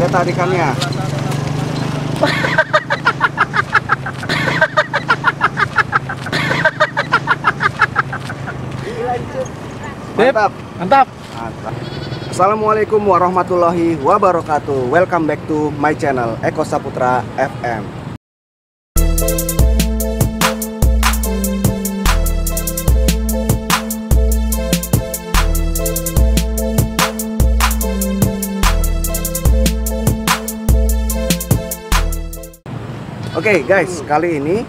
lihat tarikannya. Mantap. Mantap. Mantap. Assalamualaikum warahmatullahi wabarakatuh. Welcome back to my channel Eko Saputra FM. Oke guys, kali ini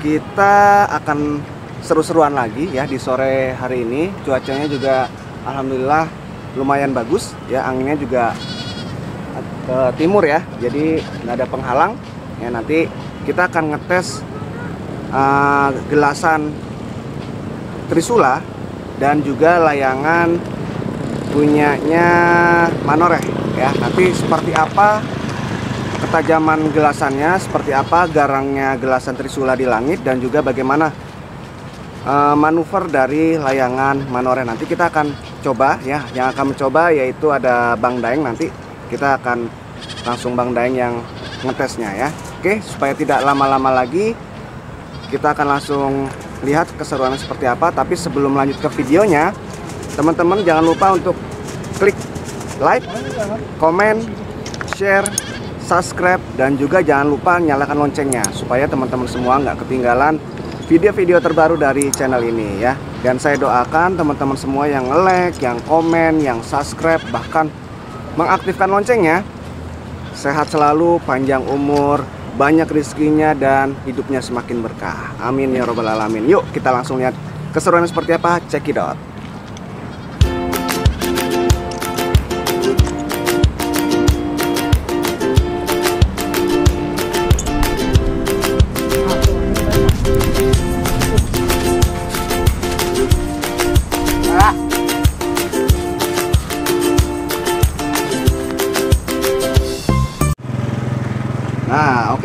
kita akan seru-seruan lagi ya di sore hari ini. Cuacanya juga alhamdulillah lumayan bagus ya, anginnya juga ke timur ya. Jadi nggak ada penghalang. Ya nanti kita akan ngetes uh, gelasan Trisula dan juga layangan punyanya Manoreh ya. Nanti seperti apa ketajaman gelasannya seperti apa garangnya gelasan Trisula di langit dan juga bagaimana uh, manuver dari layangan Manore. Nanti kita akan coba ya yang akan mencoba yaitu ada Bang Daeng. Nanti kita akan langsung Bang Daeng yang ngetesnya ya. Oke supaya tidak lama-lama lagi kita akan langsung lihat keseruannya seperti apa. Tapi sebelum lanjut ke videonya teman-teman jangan lupa untuk klik like comment share subscribe dan juga jangan lupa nyalakan loncengnya supaya teman-teman semua nggak ketinggalan video-video terbaru dari channel ini ya dan saya doakan teman-teman semua yang like, yang komen, yang subscribe bahkan mengaktifkan loncengnya sehat selalu, panjang umur, banyak rezekinya dan hidupnya semakin berkah. Amin ya robbal alamin. Yuk kita langsung lihat keseruannya seperti apa. It out.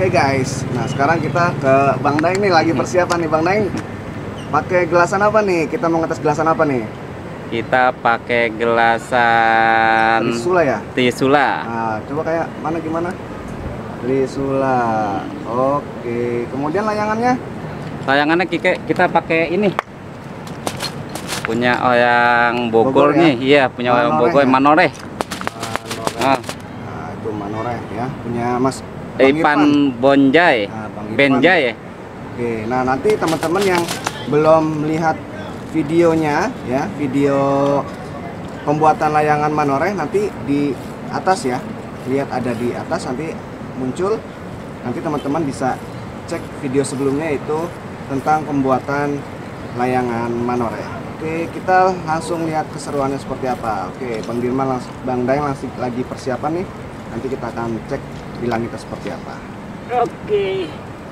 Guys. Nah, sekarang kita ke Bang Daeng nih lagi persiapan nih Bang Daeng. Pakai gelasan apa nih? Kita mau ngetes gelasan apa nih? Kita pakai gelasan Trisula ya? Trisula. Nah, coba kayak mana gimana? Trisula. Oke. Kemudian layangannya? Layangannya kita, kita pakai ini. Punya orang Bogor Bogor, ya? nih. Iya, punya orang Bogor ya? Manoreh. Manoreh. Ah, Nah, itu Manoreh ya. Punya Mas. Ipan Bonjai. Nah, Bang Irfan. Benjai ya. Oke, nah nanti teman-teman yang belum melihat videonya ya, video pembuatan layangan Manoreh nanti di atas ya. Lihat ada di atas nanti muncul. Nanti teman-teman bisa cek video sebelumnya itu tentang pembuatan layangan Manoreh. Oke, kita langsung lihat keseruannya seperti apa. Oke, Bang Dirman langsung Bang Daeng langsung lagi persiapan nih. Nanti kita akan cek di langitnya seperti apa. Oke.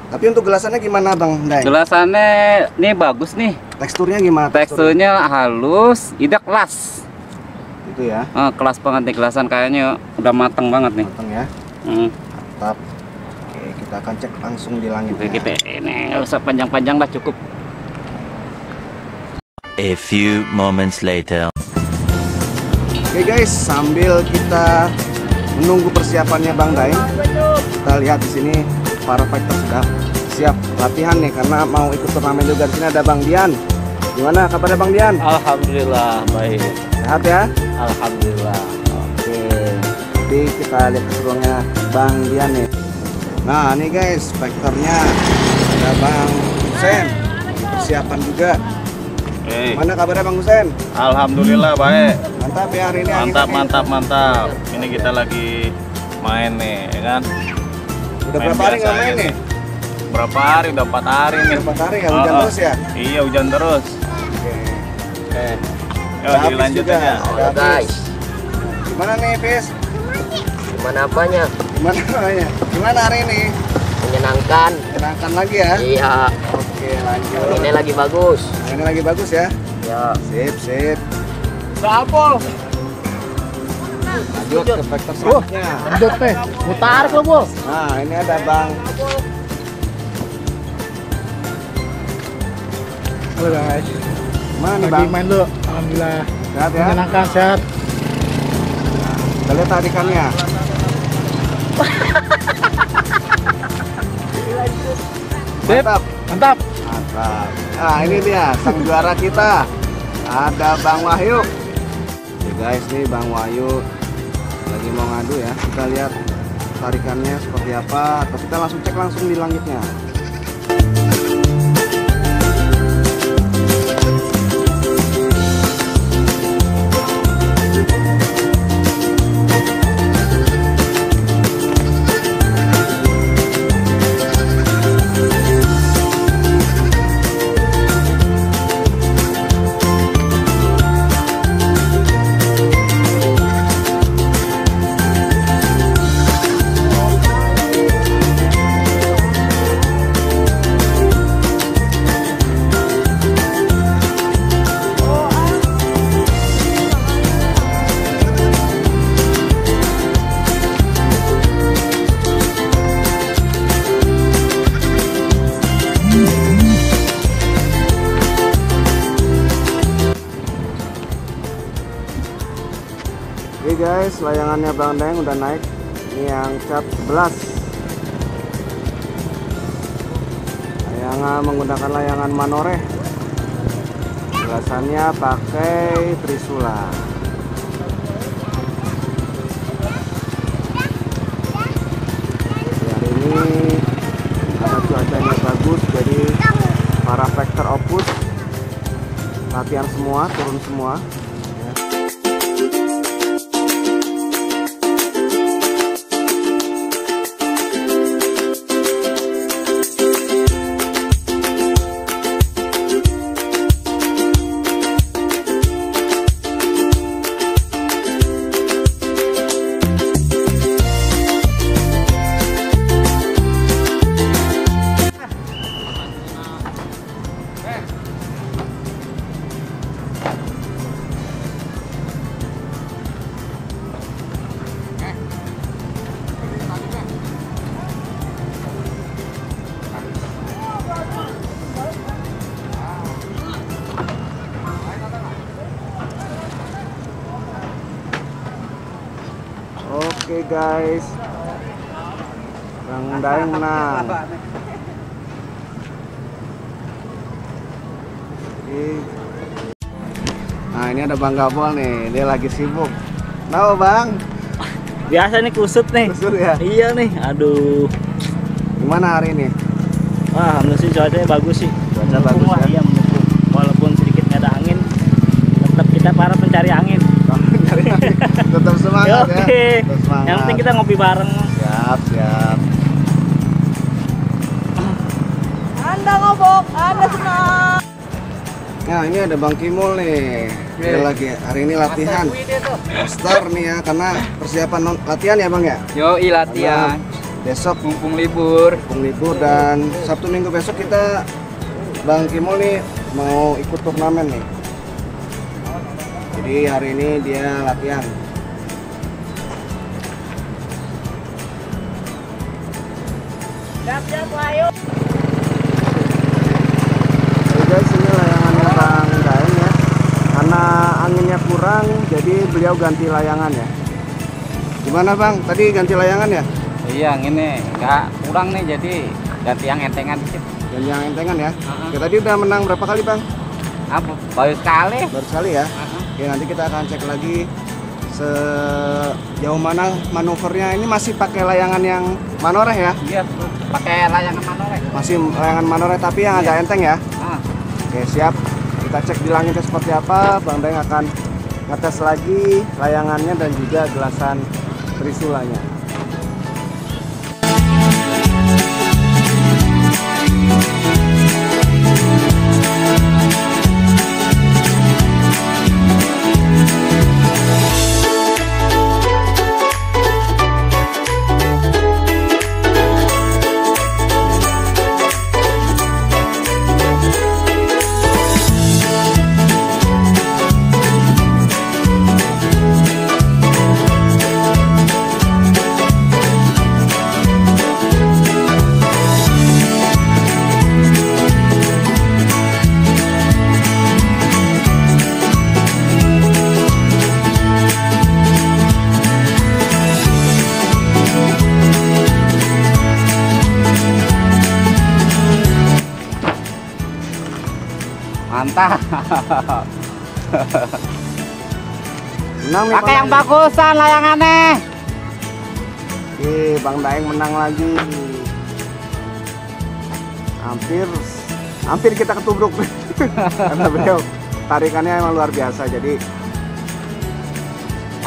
Tapi untuk gelasannya gimana Bang Daeng? Gelasannya ini bagus nih. Teksturnya gimana? Teksturnya halus, tidak kelas. Itu ya, Ah, kelas banget nih gelasan kayaknya udah mateng banget nih. matang ya. Hmm. Mantap. Oke, kita akan cek langsung di langit. Oke, kita ini nggak usah panjang-panjang lah cukup. A few moments later. Oke guys, sambil kita menunggu persiapannya Bang Daeng, kita lihat di sini para fighter sudah siap latihan nih karena mau ikut turnamen juga. Di sini ada Bang Dian. Gimana kabarnya Bang Dian? Alhamdulillah baik. Sehat ya? Alhamdulillah. Oke. Jadi kita lihat keseruannya Bang Dian nih. Nah, ini guys, faktornya ada Bang Husen. Persiapan juga. Oke, Mana kabarnya Bang Husen? alhamdulillah baik. Mantap ya hari ini. Mantap, mantap, mantap. Ini kita lagi main nih, ya kan? Udah Main berapa hari nggak main nih? Berapa hari? Udah empat hari nih. Berapa hari ya? Hujan Oh, terus ya? Iya, hujan terus. Oke. Yuk habis dilanjut aja. Udah habis. guys. Gimana nih, Fis? Gimana apanya? Gimana namanya? Gimana hari ini? Menyenangkan. Menyenangkan lagi ya? Iya, Oke, lanjut. ini lagi bagus. Ini lagi bagus ya? Ya. Sip, sip. Berapa? Lanjut ke vektor selanjutnya. Lanjut teh. Mutar lo. Nah, ini ada Bang. Halo guys. Mana nih, Lagi Bang? main lu. Alhamdulillah. Sehat ya? Menyenangkan sehat. Kita lihat tarikannya. Mantap. Mantap. Mantap. Nah ini dia sang juara kita. Ada Bang Wahyu. Guys, nih Bang Wahyu lagi mau ngadu ya. Kita lihat tarikannya seperti apa. Atau kita langsung cek langsung di langitnya. Layangannya Bang Deng udah naik. Ini yang cat 11. Layangan menggunakan layangan Manore. Jelasannya pakai Trisula. Hari ini karena cuacanya bagus, jadi para factor opus latihan semua, turun semua. Guys, Bang Daeng menang. Nah ini ada Bang Gabol nih, dia lagi sibuk. Tahu Bang? Biasa nih kusut nih. Kusur ya. Iya nih. Aduh. Gimana hari ini? Wah, alhamdulillah sih cuacanya bagus sih. Cuaca bagus Semangat ya. Oke. Tetap semangat. Yang penting kita ngopi bareng. siap siap. Anda ngobok, Anda senang. Nah ini ada Bang Kimul nih. Dia lagi hari ini latihan. Star nih ya karena persiapan non- latihan ya Bang ya. Yoi latihan, Karena Besok mumpung libur. mumpung libur dan Sabtu Minggu besok kita Bang Kimul nih mau ikut turnamen nih. Jadi hari ini dia latihan. Siap-siap ayo. Oke guys ini layangannya Bang Daeng ya. Karena anginnya kurang jadi beliau ganti layangan ya. Gimana Bang? Tadi ganti layangan ya? Iya, ini nggak kurang nih jadi ganti yang entengan dikit. Ganti yang entengan ya. Oke, tadi udah menang berapa kali Bang? Apa? Baru sekali. Baru sekali ya. Oke, nanti kita akan cek lagi sejauh mana manuvernya. Ini masih pakai layangan yang manoreh ya? Iya, pakai layangan manorek. Masih layangan manoreh tapi yang agak enteng ya. Ah, Oke, siap. Kita cek di langitnya seperti apa. Bang Deng akan ngetes lagi layangannya dan juga gelasan trisulanya. Mantap. Menang nih Pakai yang bagusan layangannya. Oke, Bang Daeng menang lagi. Hampir hampir kita ketubruk. Karena beliau tarikannya emang luar biasa. Jadi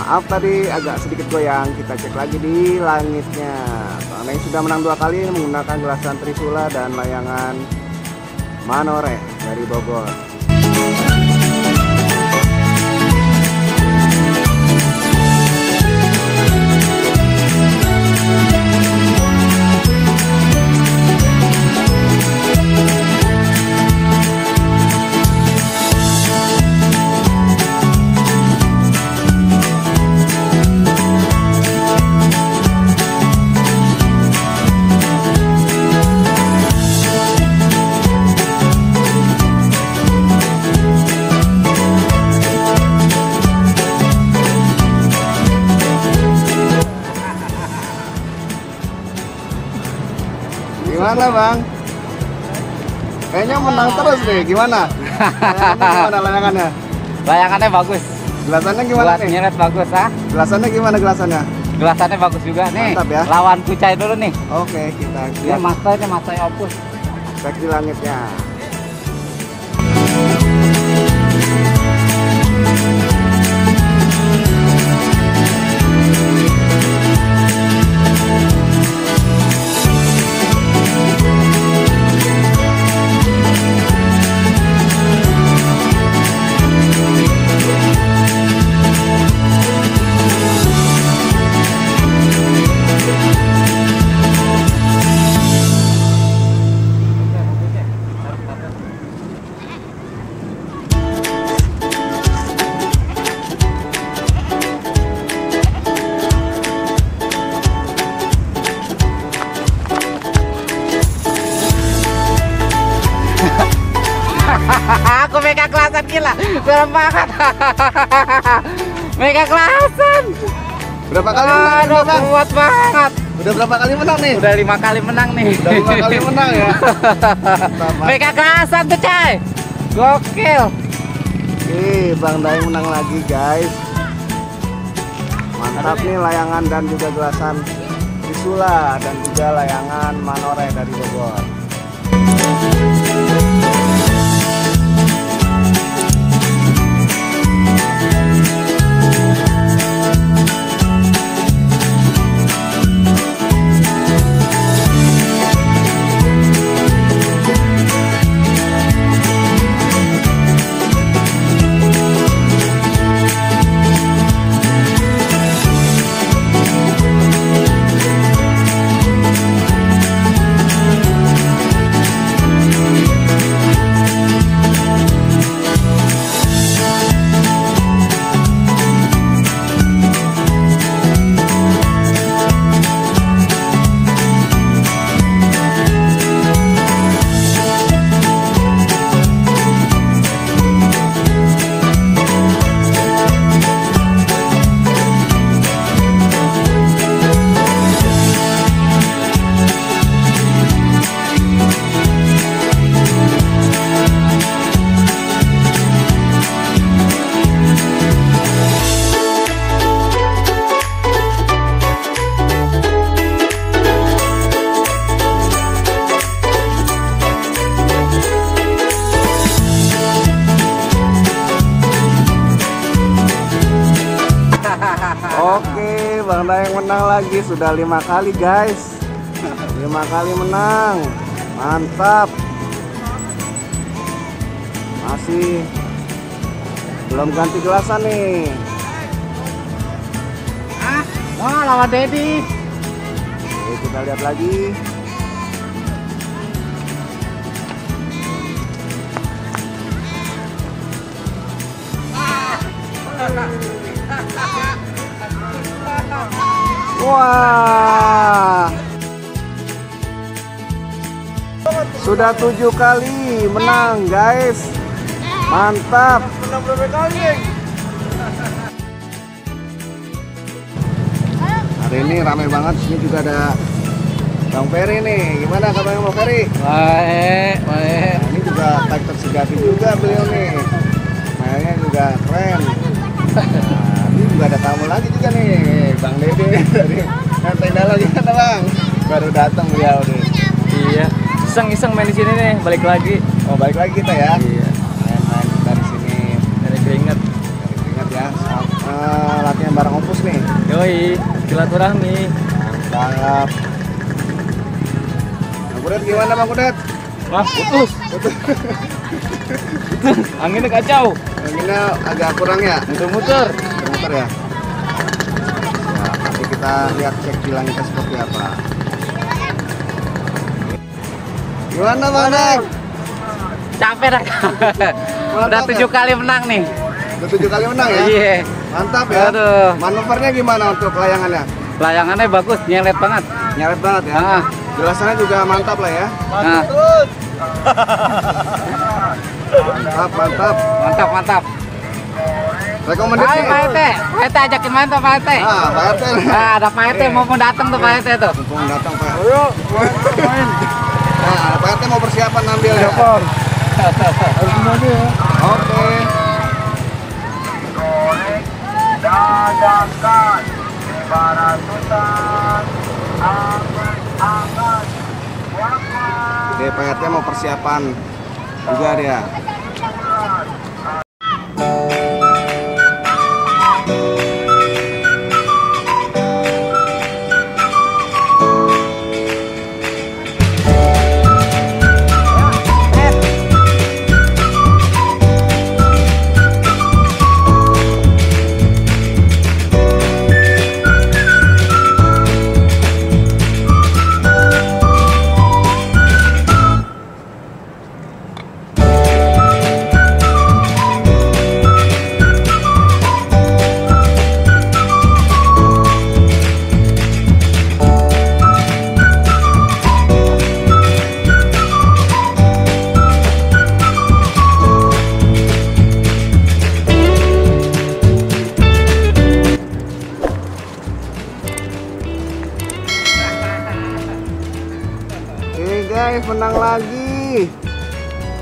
maaf tadi agak sedikit goyang. Kita cek lagi di langitnya. Bang Daeng sudah menang dua kali menggunakan gelasan Trisula dan layangan Manore dari Bogor. Gimana bang? Kayaknya menang terus deh. Gimana? Layangannya gimana layangannya? Layangannya bagus. Gelasannya gimana Buat nih? nyeret bagus ah. Gelasannya gimana gelasannya? Gelasannya bagus juga nih. Mantap ya. Lawan kucai dulu nih. Oke, kita Ini master ini master opus. cek di langitnya. Mega kelasan. Berapa kali menang Aduh, bang? kuat banget. Udah berapa kali menang nih? Udah lima kali menang nih. Udah lima kali menang ya. Mega kelasan tuh, Cai. Gokil. Oke, Bang Daeng menang lagi guys. Mantap nih layangan dan juga gelasan Trisula dan juga layangan Manore dari Bogor. Bang Daeng menang lagi sudah lima kali guys. Lima kali menang, mantap. Masih belum ganti gelasan nih. Ah, wah lawan Dedi. Oke, kita lihat lagi. Wah. Sudah tujuh kali menang guys. Mantap. Menang berapa kali? Hari ini ramai banget. Sini juga ada Bang Ferry nih. Gimana kabarnya Bang Ferry? Baik, baik. Nah, ini juga fighter sejati juga beliau nih mainnya juga keren juga ada tamu lagi juga nih Bang Dede dari tenda lagi kan bang baru datang beliau nih Iya. Iseng-iseng main di sini nih, balik lagi. oh balik lagi kita ya Iya. main-main dari sini Dari keringet. ingat ya Eh, latihan bareng opus nih Yoi, silaturahmi. mantap Bang Kudet gimana Bang Kudet? Wah, putus. Anginnya kacau. Anginnya agak kurang ya? Muter-muter. Muter ya? Ya, nanti kita lihat cek kilang kita seperti apa. Gimana Bang Nek? Capek dah. Udah Mantap tujuh ya? kali menang nih. Udah tujuh kali menang ya? Iya. Mantap ya? Aduh. Manuvernya gimana untuk layangannya? Layangannya bagus, nyelet banget. Nyeret banget ya? Ah, Jelasannya juga mantap lah ya? nah, Mantap, mantap. mantap mantap. Rekomendasi Ayo Pak Ete, Pak Ete ajakin main tuh Pak Ete. Ah, Pak RT. Nah, ada Pak Ete mau mau datang tuh Pak Ete tuh. Mumpung datang Pak. Nah, Pak RT mau persiapan ambil ya? Oke. Oke, Pak RT mau persiapan juga dia.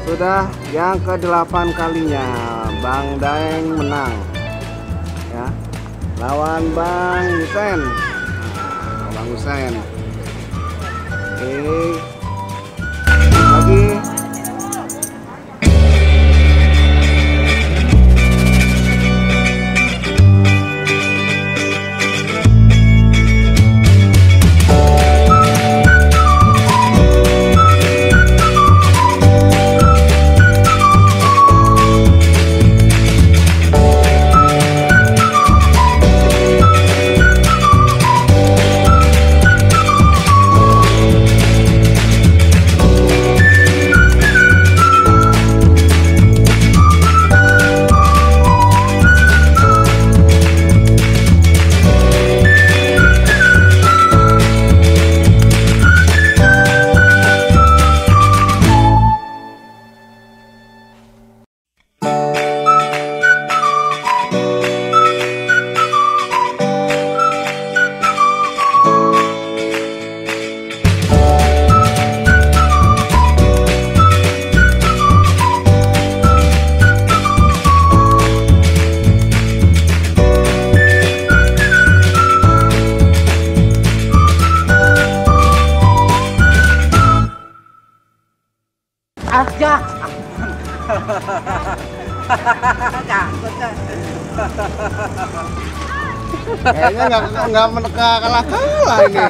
Sudah yang ke-8 kalinya Bang Daeng menang. Ya. Lawan Bang Husen. Bang Husen. Oke. Nggak meneka kalah kalah ini.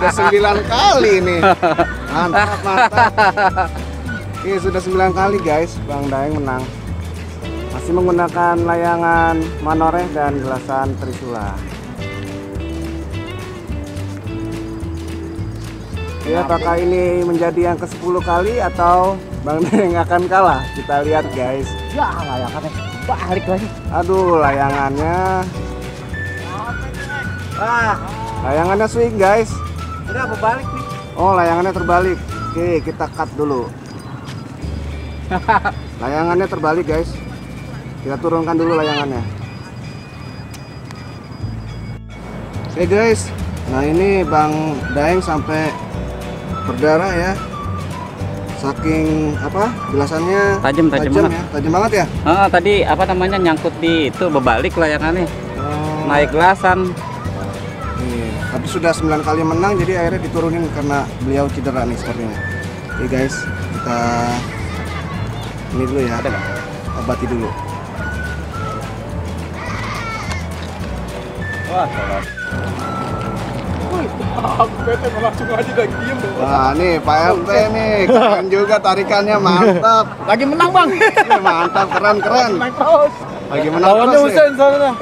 Udah sembilan kali ini. Mantap mantap. Ini sudah sembilan kali guys, Bang Daeng menang. Masih menggunakan layangan manoreh dan gelasan trisula. Ya, apakah ini menjadi yang ke-10 kali atau Bang Daeng akan kalah? Kita lihat guys. Ya, layangannya balik lagi. Aduh, layangannya. Ah, layangannya swing, guys. Udah berbalik nih. Oh, layangannya terbalik. Oke, kita cut dulu. layangannya terbalik, guys. Kita turunkan dulu layangannya. Oke, guys. Nah, ini Bang Daeng sampai berdarah ya. saking apa jelasannya Tajam, tajam banget. ya tajam banget ya Ah, tadi apa namanya nyangkut di itu berbalik layangannya. Oh, Naik gelasan. Tapi sudah 9 kali menang jadi akhirnya diturunin karena beliau cedera nih sepertinya oke guys kita ini dulu ya obati dulu Wah, nih Pak RT nih, keren juga tarikannya mantap. Lagi menang bang. Nih, mantap, keren keren. Lagi menang terus nih. soalnya.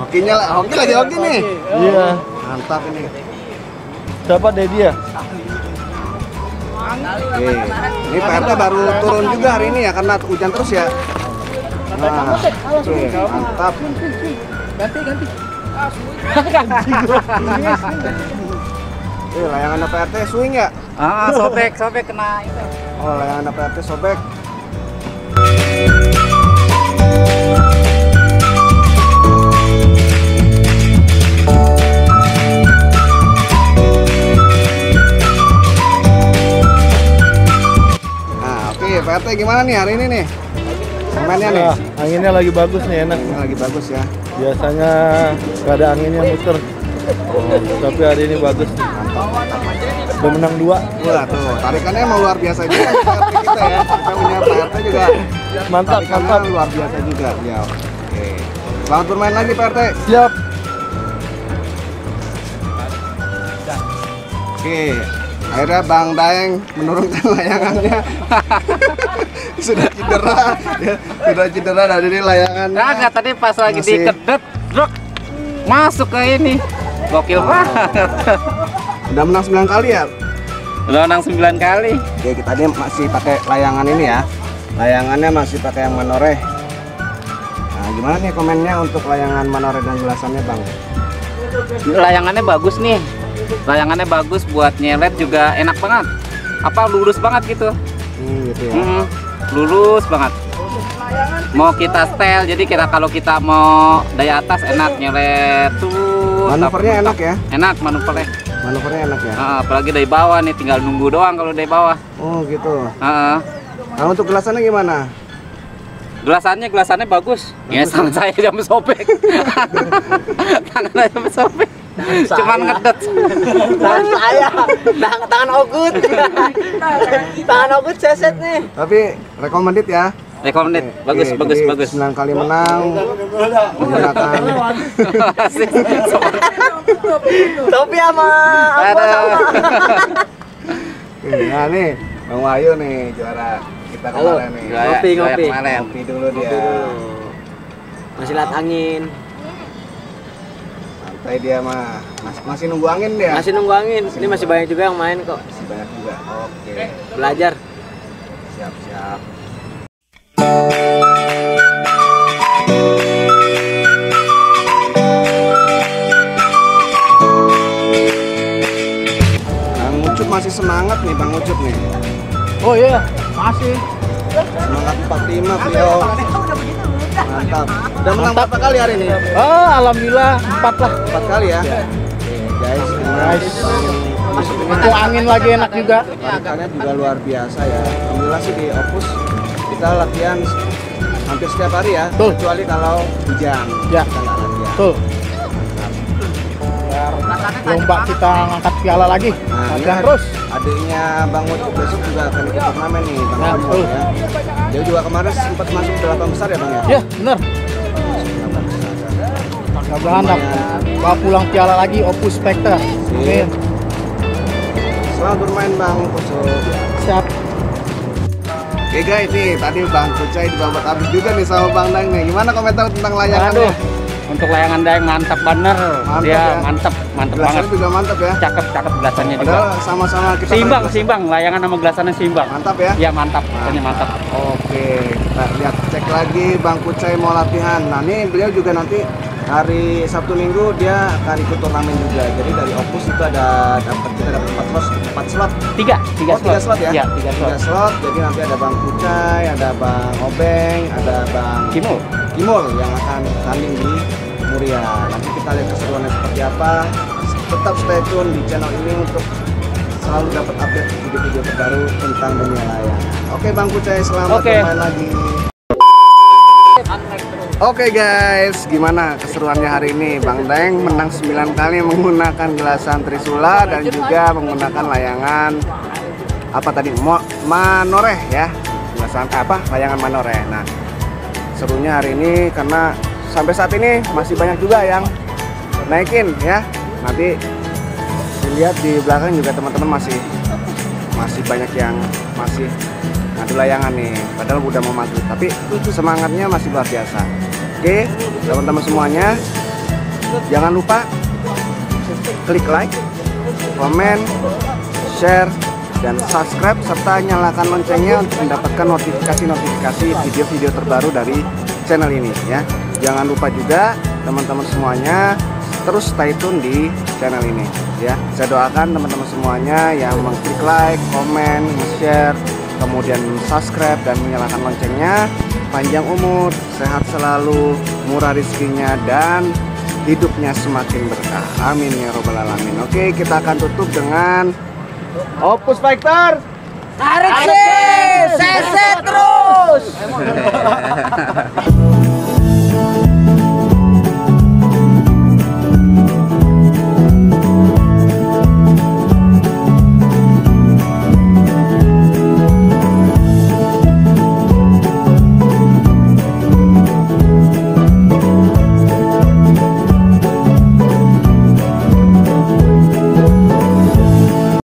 Hokinya, hoki lagi hoki nih. Iya. Mantap ini. Siapa Dedi ya? Oke. Ini Pak RT baru turun juga hari ini ya karena hujan terus ya. Nah, oke, mantap. Eh, layangan Pak RT swing ya? Ah, sobek, sobek kena itu. Oh, layangan Pak RT sobek. Oke, Pak RT gimana nih hari ini nih? Komennya nih. Nah, anginnya lagi bagus nih enak. Ini lagi bagus ya. Biasanya nggak ada anginnya muter. Tapi hari ini bagus. Udah menang dua. Wah tuh, tarikannya emang luar biasa juga nih kita ya. Kita punya Pak RT juga. Mantap, mantap. luar biasa juga. Ya, oke. Selamat bermain lagi Pak RT. Siap. Oke, akhirnya Bang Daeng menurunkan layangannya. sudah cedera, ya, sudah cedera dari ini layangannya. Kagak tadi pas lagi Masih. dikedet, drok, masuk ke ini. Gokil banget. Udah menang 9 kali ya. Udah menang 9 kali. Oke, kita ini masih pakai layangan ini ya. Layangannya masih pakai yang manoreh. Nah, gimana nih komennya untuk layangan manoreh dan jelasannya, Bang? Layangannya bagus nih. Layangannya bagus buat nyelet juga enak banget. Apa lurus banget gitu. Hmm, gitu ya. Mm, lurus banget. Mau kita setel, jadi kita kalau kita mau daya atas enak nyelet tuh. Manuvernya enak ya? Enak manuvernya. Manuvernya enak ya? Ah, apalagi dari bawah nih, tinggal nunggu doang kalau dari bawah. Oh, gitu. Ah, Nah, untuk gelasannya gimana? gelasannya gelasannya bagus. Ya tangan saya jam sobek. tangan saya jam sobek. Cuman ngedet. Tangan saya, tangan, tangan Ogut. tangan Ogut seset nih. Tapi recommended ya. Recommended. Bagus, oke, bagus, jadi bagus. 9 kali menang menggunakan. Topi sama apa Aduh. sama. Nah nih, Bang Wahyu nih juara kita Halo, kemarin nih. Ngopi, ngopi. kemarin. Ngopi dulu dia. Masih lihat angin. Santai dia mah. Mas, masih nunggu angin dia. Masih nunggu angin. Ini masih banyak juga yang main kok. Masih banyak juga. Oke. Belajar. Siap, siap. Bang Ucup masih semangat nih Bang Ucup nih. Oh iya, masih. Semangat 45 beliau. Mantap. Udah menang berapa kali hari ini? Oh, alhamdulillah empat lah. Empat kali ya. Oke, guys, Nice. ini Itu angin lagi enak juga. tarikannya juga luar biasa ya. Alhamdulillah sih di Opus kita latihan hampir setiap hari ya, Betul. kecuali kalau hujan. Ya. Kita latihan. Biar lomba kita ngangkat piala lagi. Nah, Latihan ini terus. Adiknya Bang Ucup besok juga akan ikut turnamen nih, Bang Ya, Ucup betul. ya. Dia juga kemarin sempat masuk delapan besar ya, Bang ya. Ya, bener. Mudah-mudahan bawa pulang piala lagi Opus Spectre. Amin. Selamat bermain Bang Ucup. Siap. Oke guys, nih tadi Bang Kucai dibabat habis juga nih sama Bang Dang nih. Gimana komentar tentang layangannya? Aduh, untuk layangan daeng mantap bener. Mantap Dia ya. mantap, mantap banget. Gelasannya juga mantap ya. Cakep, cakep gelasannya juga. Padahal sama-sama kita Seimbang, pernah- seimbang. Layangan sama gelasannya seimbang. Mantap ya. Iya mantap, pokoknya mantap. Oke, kita lihat cek lagi Bang Kucai mau latihan. Nah, ini beliau juga nanti hari Sabtu Minggu dia akan ikut turnamen juga. Jadi dari Opus itu ada dapat kita dapat 4 slot, 4 slot. Tiga, tiga oh, tiga slot ya? Iya, tiga slot. Tiga slot. Jadi nanti ada Bang Kucai, ada Bang Obeng, ada Bang Kimul. Kimul yang akan tanding di Muria. Nanti kita lihat keseruannya seperti apa. Tetap stay tune di channel ini untuk selalu dapat update video-video terbaru tentang dunia layangan. Oke Bang Kucai, selamat Oke. bermain lagi. Oke guys, gimana keseruannya hari ini? Bang Deng menang 9 kali menggunakan gelasan Trisula dan juga menggunakan layangan apa tadi? Mo manoreh ya. Gelasan apa? Layangan manoreh. Nah, serunya hari ini karena sampai saat ini masih banyak juga yang naikin ya. Nanti dilihat di belakang juga teman-teman masih masih banyak yang masih ngadu layangan nih padahal udah mau maghrib tapi semangatnya masih luar biasa. Oke teman-teman semuanya jangan lupa klik like komen share dan subscribe serta nyalakan loncengnya untuk mendapatkan notifikasi-notifikasi video-video terbaru dari channel ini ya. Jangan lupa juga teman-teman semuanya terus stay tune di channel ini ya. Saya doakan teman-teman semuanya yang mengklik like komen share kemudian subscribe dan menyalakan loncengnya. Panjang umur sehat selalu murah rezekinya dan hidupnya semakin berkah. Amin ya robbal alamin. Oke kita akan tutup dengan Opus Fighter. Tarik sih, seset terus.